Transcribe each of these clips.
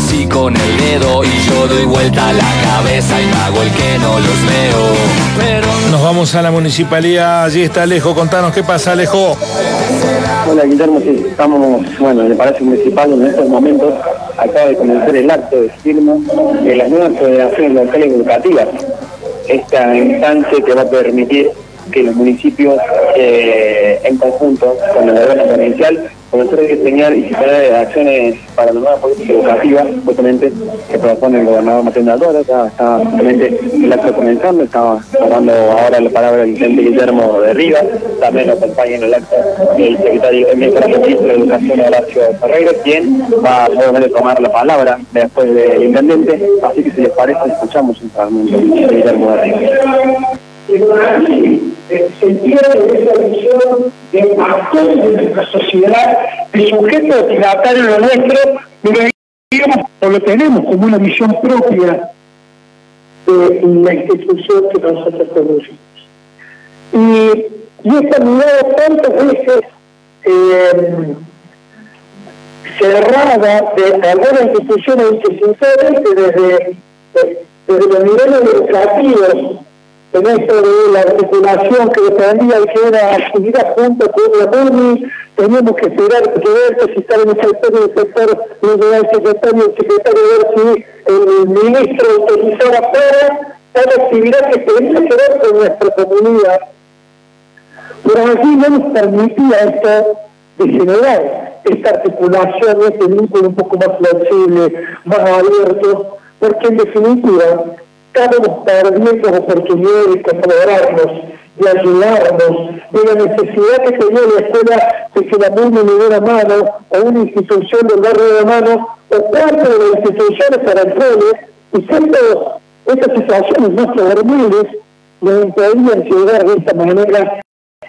así con el dedo y yo doy vuelta la cabeza y me hago el que no los veo. Pero Nos vamos a la municipalidad, allí está Alejo, contanos qué pasa Alejo. Hola Guillermo, sí, estamos, bueno, en el Palacio Municipal en estos momentos acaba de comenzar el acto de firma de las nuevas federaciones locales educativas. Esta instancia que va a permitir que los municipios eh, en conjunto con el gobierno provincial comenzar a diseñar y generar acciones para la nueva política educativa, justamente que propone el gobernador Mateo Aldora, está, está justamente el acto comenzando, estaba tomando ahora la palabra el intendente Guillermo de Rivas, también lo acompaña en el acto el secretario, el ministro de Educación Horacio Ferreira, quien va a tomar la palabra después del intendente, así que si les parece escuchamos un fragmento Guillermo de Rivas se entiende esa visión de actores de nuestra sociedad, de sujetos destinatarios lo nuestro, pero digamos, o lo tenemos como una visión propia de la institución que nosotros conocemos. Y, y esta mirada tantas veces eh, cerrada de algunas instituciones que sinceramente desde, desde los niveles educativos en esto de la articulación que dependía de que era actividad junto con la MUNI, teníamos que esperar que si estaba en el sector del sector, el secretario, el secretario, ver si el ministro autorizaba para cada actividad que tenía que ver con nuestra comunidad. Pero aquí no nos permitía esto de generar esta articulación, este vínculo un poco más flexible, más abierto, porque en definitiva estamos perdiendo oportunidades de colaborarnos, de ayudarnos, de la necesidad que tenía la escuela de que la MUNI le diera mano, o una institución del barrio de mano, o parte de las instituciones para el pueblo, y siempre estas situaciones más formales nos impedían llegar de esta manera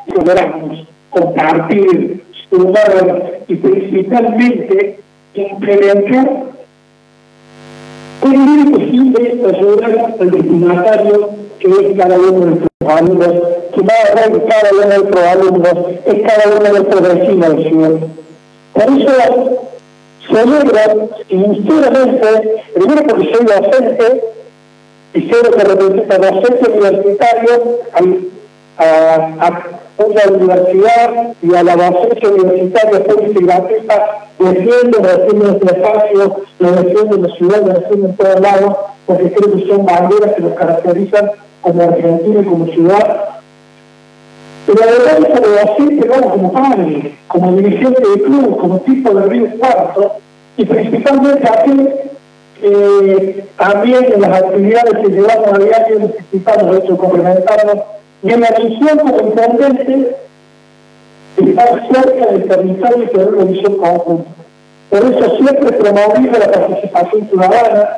y logramos compartir, sumar y principalmente implementar único fin de ayudar al destinatario que es cada uno de nuestros alumnos, que va a dar cada uno de nuestros alumnos, es cada uno de nuestros vecinos ciudad. Por eso celebro sinceramente, primero porque soy docente, y quiero que representa docente universitario a, a, a una universidad y a la docencia universitaria pública y gratuita defiendo, defiendo en nuestro espacio, lo defiendo en la ciudad, lo defiendo en todos lados, porque creo que son banderas que nos caracterizan como Argentina y como ciudad. Pero además de decir que vamos como padre, como dirigente de club, como tipo de Río Cuarto, y principalmente aquí también en las actividades que llevamos a diario necesitamos, hecho, complementarnos y en la misión como intendente estar cerca del territorio y tener una visión conjunta. Por eso siempre promovido la participación ciudadana,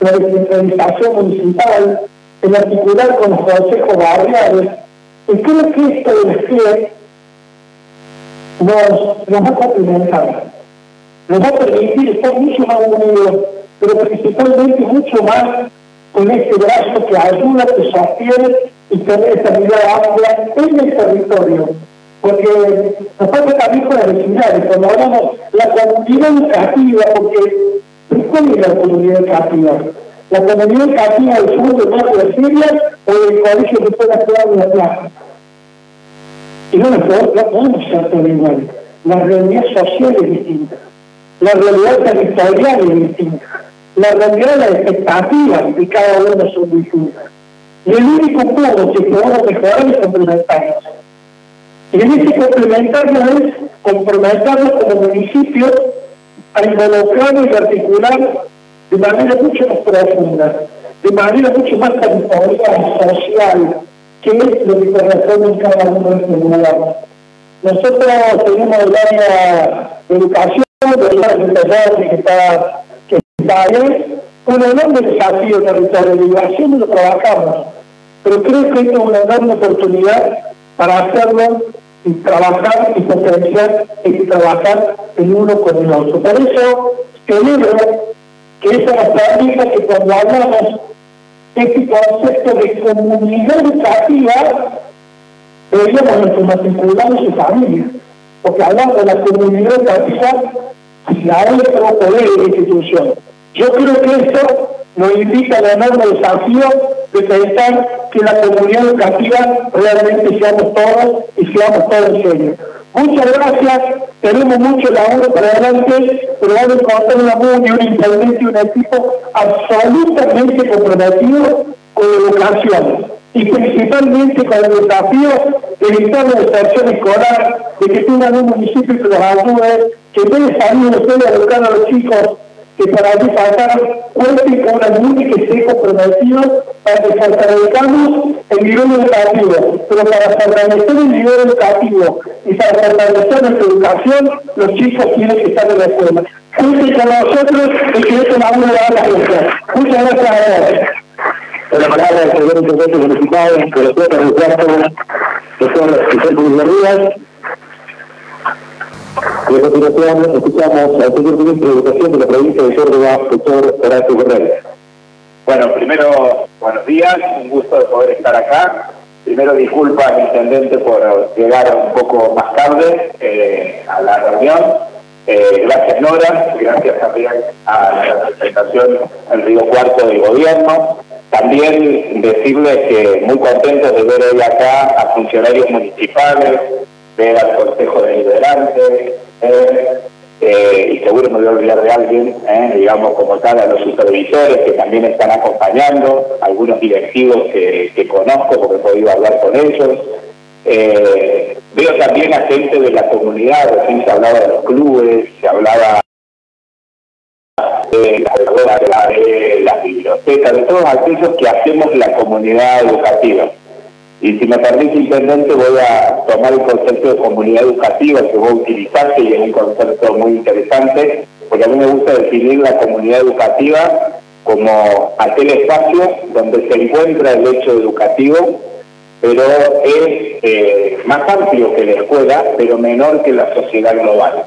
la descentralización municipal, el articular con los consejos barriales, y creo que esto del FIE nos, nos va a complementar, nos va a permitir estar mucho más unidos, pero principalmente mucho más con este brazo que ayuda, que sostiene y tener esta mirada amplia en el territorio. Porque nos pasa también con las vecindades, cuando hablamos la comunidad educativa, porque ¿cuál es la comunidad educativa? La comunidad educativa del sur del norte de Siria o del colegio que pueda quedar en la plaza. Y no, no podemos ser todo igual. La realidad social es distinta. La realidad territorial es distinta. La realidad de las expectativas de cada uno son distintas. Y el único punto que podemos mejorar es complementarnos. Y en ese complementarnos es comprometernos como municipio a involucrarnos y articular de manera mucho más profunda, de manera mucho más territorial, social, que lo que corresponde en cada uno de estos lugares. Nosotros tenemos el área de educación, el de que está, que está ahí, un enorme desafío territorial, y así lo trabajamos pero creo que esto es una enorme oportunidad para hacerlo y trabajar y potenciar y trabajar el uno con el otro. Por eso celebro que esa es la que cuando hablamos este concepto de comunidad educativa, nuestros matriculados y familia, porque hablamos de la comunidad educativa hacia otro poder de institución. Yo creo que esto nos invita al enorme desafío de pensar que la comunidad educativa realmente seamos todos y seamos todos en serio. Muchas gracias, tenemos mucho laburo para adelante, pero vamos a encontrar una MUNI, un intendente y un equipo absolutamente comprometido con la educación y principalmente con el desafío de evitar la deserción escolar, de que tengan un municipio que los ayude, que en vez de salir ustedes a educar a los chicos que para allí pasaron, cuenten con una MUNI que esté comprometido para que fortalezcamos el nivel educativo, pero para fortalecer el nivel educativo y para fortalecer nuestra educación, los chicos tienen que estar en la escuela. Cuenten con nosotros y que esto la una de las cosas. Muchas gracias a todos. Con la palabra del intendente municipal, que lo puede realizar doctor Jesús Rivas. Y a continuación escuchamos al señor ministro de Educación de la provincia de Córdoba, doctor Horacio Correa. Bueno, primero, buenos días, un gusto de poder estar acá. Primero, disculpas, intendente, por llegar un poco más tarde eh, a la reunión. Eh, gracias, Nora. Gracias también a la representación en Río Cuarto del gobierno. También decirles que muy contentos de ver hoy acá a funcionarios municipales, ver al Consejo de Liderantes, eh, y seguro me voy a olvidar de alguien, eh, digamos como tal, a los supervisores que también están acompañando, algunos directivos que, conozco porque he podido hablar con ellos. Eh, veo también a gente de la comunidad, recién se hablaba de los clubes, se hablaba de la, de las bibliotecas, de todos aquellos que hacemos la comunidad educativa. Y si me permite, intendente, voy a tomar el concepto de comunidad educativa que vos utilizaste y es un concepto muy interesante, porque a mí me gusta definir la comunidad educativa como aquel espacio donde se encuentra el hecho educativo, pero es eh, más amplio que la escuela, pero menor que la sociedad global.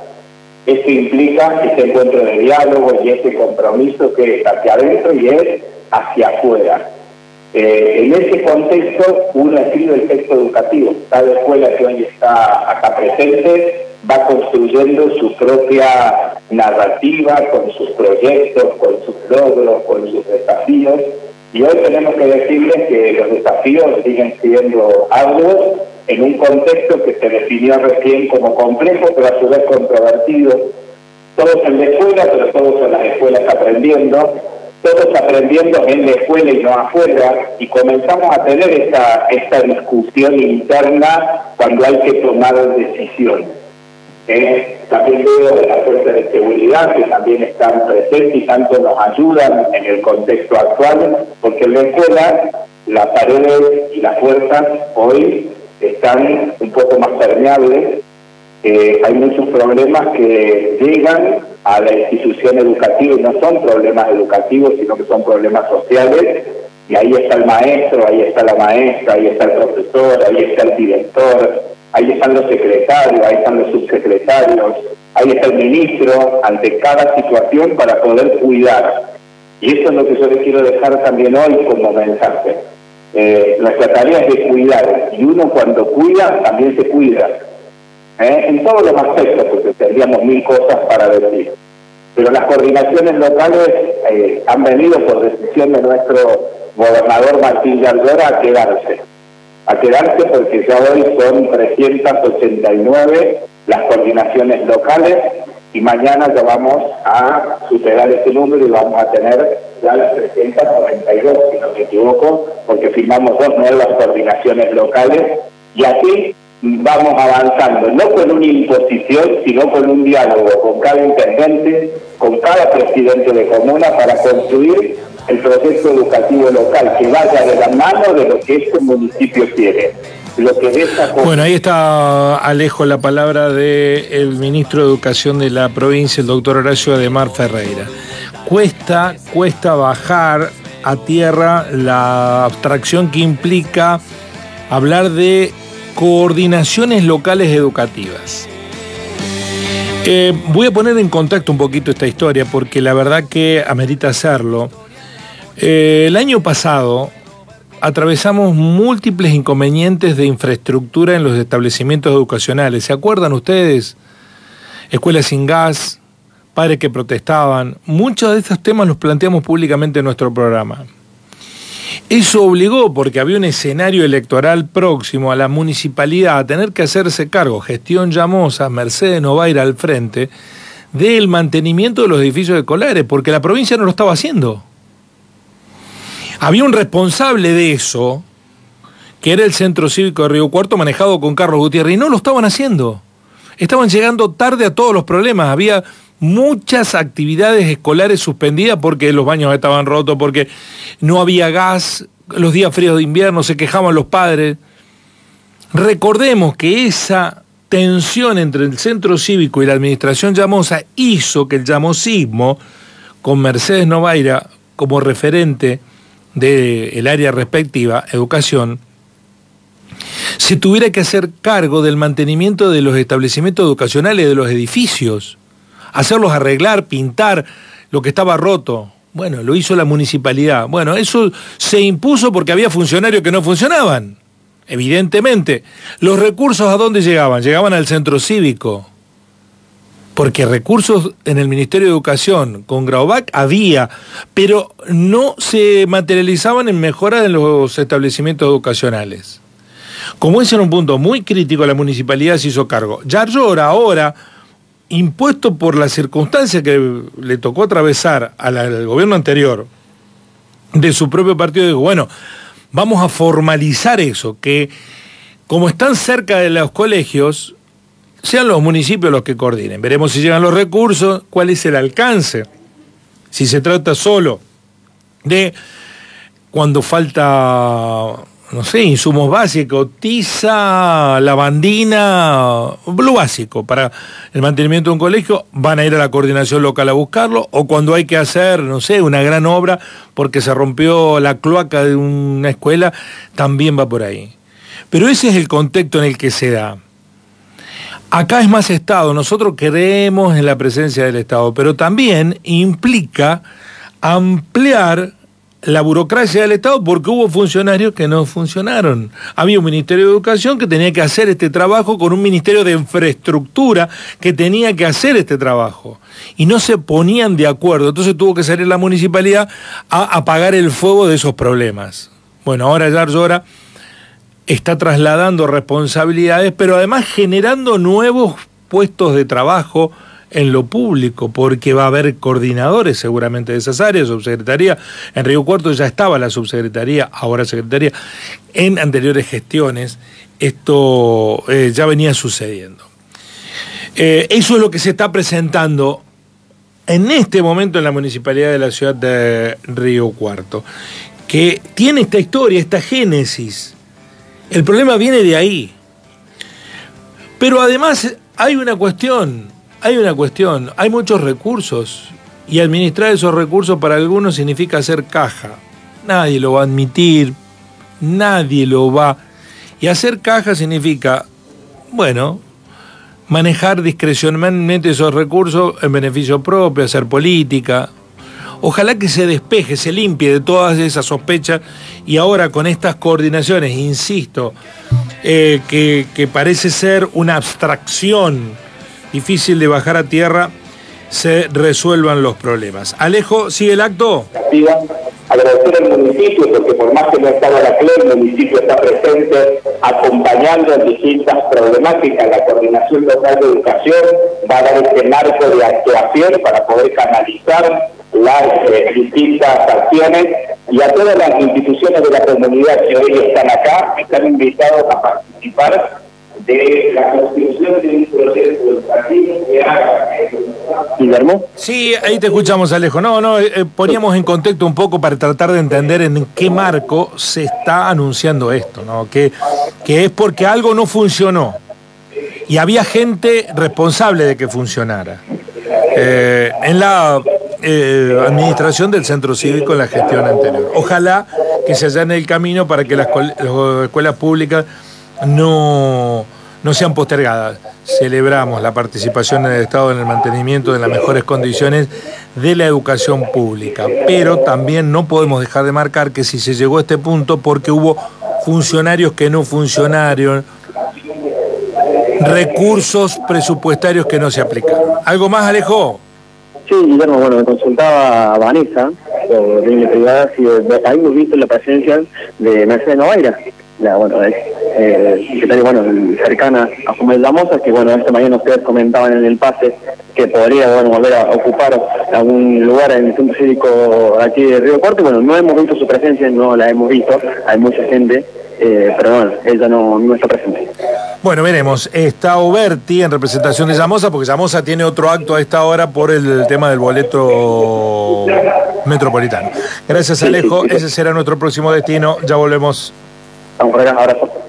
Esto implica ese encuentro de diálogo y ese compromiso que es hacia adentro y es hacia afuera. Eh, en ese contexto, uno escribe el texto educativo. Cada escuela que hoy está acá presente va construyendo su propia narrativa, con sus proyectos, con sus logros, con sus desafíos. Y hoy tenemos que decirles que los desafíos siguen siendo arduos en un contexto que se definió recién como complejo, pero a su vez controvertido. Todos en la escuela, pero todos en las escuelas aprendiendo todos aprendiendo en la escuela y no afuera, y comenzamos a tener esta, esta discusión interna cuando hay que tomar decisiones. Eh, también veo de las fuerzas de seguridad que también están presentes y tanto nos ayudan en el contexto actual, porque en la escuela las paredes y las fuerzas hoy están un poco más permeables eh, hay muchos problemas que llegan a la institución educativa y no son problemas educativos, sino que son problemas sociales. Y ahí está el maestro, ahí está la maestra, ahí está el profesor, ahí está el director, ahí están los secretarios, ahí están los subsecretarios, ahí está el ministro ante cada situación para poder cuidar. Y eso es lo que yo les quiero dejar también hoy como mensaje. Eh, nuestra tarea es de cuidar y uno cuando cuida también se cuida ¿eh? en todos los aspectos, porque tendríamos mil cosas para decir. Pero las coordinaciones locales eh, han venido por decisión de nuestro gobernador Martín Yaldora a quedarse. A quedarse porque ya hoy son 389 las coordinaciones locales y mañana ya vamos a superar ese número y vamos a tener ya las 392, si no me equivoco, porque firmamos dos nuevas coordinaciones locales y así vamos avanzando, no con una imposición, sino con un diálogo con cada intendente, con cada presidente de comuna para construir el proceso educativo local que vaya de la mano de lo que este municipio quiere. Bueno, ahí está Alejo la palabra del ministro de Educación de la provincia, el doctor Horacio Ademar Ferreira. Cuesta, cuesta bajar a tierra la abstracción que implica hablar de coordinaciones locales educativas. Eh, voy a poner en contacto un poquito esta historia porque la verdad que amerita hacerlo. Eh, el año pasado atravesamos múltiples inconvenientes de infraestructura en los establecimientos educacionales. ¿Se acuerdan ustedes? Escuelas sin gas, padres que protestaban. Muchos de estos temas los planteamos públicamente en nuestro programa. Eso obligó, porque había un escenario electoral próximo a la municipalidad a tener que hacerse cargo, gestión llamosa, Mercedes Novaira al frente, del mantenimiento de los edificios escolares, porque la provincia no lo estaba haciendo. Había un responsable de eso, que era el Centro Cívico de Río Cuarto, manejado con Carlos Gutiérrez, y no lo estaban haciendo. Estaban llegando tarde a todos los problemas. Había muchas actividades escolares suspendidas porque los baños estaban rotos, porque no había gas, los días fríos de invierno se quejaban los padres. Recordemos que esa tensión entre el centro cívico y la administración llamosa hizo que el llamosismo, con Mercedes Novaira como referente del área respectiva, educación, se tuviera que hacer cargo del mantenimiento de los establecimientos educacionales, de los edificios, hacerlos arreglar, pintar lo que estaba roto. Bueno, lo hizo la municipalidad. Bueno, eso se impuso porque había funcionarios que no funcionaban. Evidentemente. ¿Los recursos a dónde llegaban? Llegaban al centro cívico. Porque recursos en el Ministerio de Educación con Graubac había, pero no se materializaban en mejoras en los establecimientos educacionales. Como ese era un punto muy crítico, la municipalidad se hizo cargo. Yarlora ahora, impuesto por la circunstancia que le tocó atravesar al gobierno anterior, de su propio partido, dijo, bueno, vamos a formalizar eso, que como están cerca de los colegios, sean los municipios los que coordinen. Veremos si llegan los recursos, cuál es el alcance. Si se trata solo de cuando falta no sé, insumos básicos, tiza, lavandina, lo básico para el mantenimiento de un colegio, van a ir a la coordinación local a buscarlo, o cuando hay que hacer, no sé, una gran obra porque se rompió la cloaca de una escuela, también va por ahí. Pero ese es el contexto en el que se da. Acá es más Estado, nosotros creemos en la presencia del Estado, pero también implica ampliar la burocracia del Estado porque hubo funcionarios que no funcionaron. Había un Ministerio de Educación que tenía que hacer este trabajo con un Ministerio de Infraestructura que tenía que hacer este trabajo. Y no se ponían de acuerdo. Entonces tuvo que salir la municipalidad a apagar el fuego de esos problemas. Bueno, ahora Yarzora está trasladando responsabilidades, pero además generando nuevos puestos de trabajo, en lo público, porque va a haber coordinadores seguramente de esas áreas, subsecretaría. En Río Cuarto ya estaba la subsecretaría, ahora secretaría. En anteriores gestiones esto eh, ya venía sucediendo. Eh, eso es lo que se está presentando en este momento en la municipalidad de la ciudad de Río Cuarto, que tiene esta historia, esta génesis. El problema viene de ahí. Pero además hay una cuestión, hay una cuestión, hay muchos recursos y administrar esos recursos para algunos significa hacer caja. Nadie lo va a admitir, nadie lo va. Y hacer caja significa, bueno, manejar discrecionalmente esos recursos en beneficio propio, hacer política. Ojalá que se despeje, se limpie de todas esas sospechas y ahora con estas coordinaciones, insisto, eh, que, que parece ser una abstracción difícil de bajar a tierra, se resuelvan los problemas. Alejo, ¿sigue el acto? Agradecer al municipio, porque por más que no estaba la CLE, el municipio está presente acompañando en distintas problemáticas. La coordinación local de educación va a dar este marco de actuación para poder canalizar las eh, distintas acciones y a todas las instituciones de la comunidad que hoy están acá, están invitados a participar de la construcción de un proceso Sí, ahí te escuchamos, Alejo. No, no, eh, poníamos en contexto un poco para tratar de entender en qué marco se está anunciando esto, ¿no? Que, que es porque algo no funcionó y había gente responsable de que funcionara. Eh, en la eh, administración del centro cívico en la gestión anterior. Ojalá que se allane el camino para que las escuelas públicas no, no sean postergadas. Celebramos la participación del Estado en el mantenimiento de las mejores condiciones de la educación pública, pero también no podemos dejar de marcar que si se llegó a este punto porque hubo funcionarios que no funcionaron, recursos presupuestarios que no se aplicaron. ¿Algo más, Alejo? Sí, Guillermo, bueno, me consultaba Vanessa, de línea privada, si hemos visto la presencia de Mercedes Novaira, la, bueno, es eh, bueno, cercana a Jumel Damosa, que bueno, esta mañana ustedes comentaban en el pase que podría bueno, volver a ocupar algún lugar en el centro cívico aquí de Río Cuarto, bueno, no hemos visto su presencia, no la hemos visto, hay mucha gente, eh, pero bueno, ella no, no está presente. Bueno, veremos. Está Oberti en representación de Llamosa, porque Llamosa tiene otro acto a esta hora por el tema del boleto metropolitano. Gracias, Alejo. Ese será nuestro próximo destino. Ya volvemos. Por acá. Abrazo.